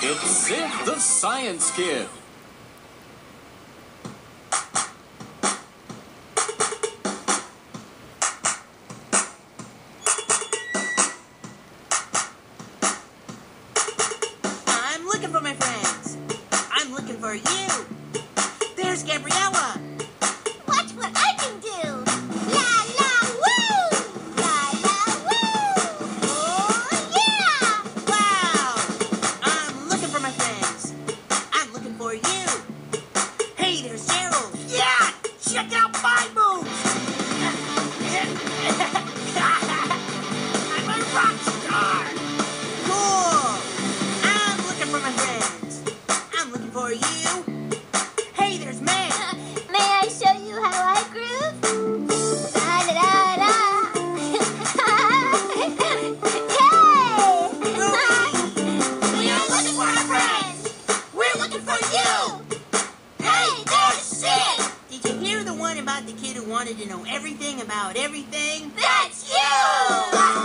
It's Sid the Science Kid. I'm looking for my friends. I'm looking for you. There's Gabriela. Looking for you. Hey, there's Gerald. Yeah, check out my moves. I'm a rock star. Cool. I'm looking for my friends. I'm looking for you. You. Hey, there's Sid! Did you hear the one about the kid who wanted to know everything about everything? That's you!